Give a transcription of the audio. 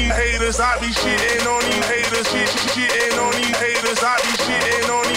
these haters, I be shitting on these haters, shit, shit, shitting on these haters, I be shitting on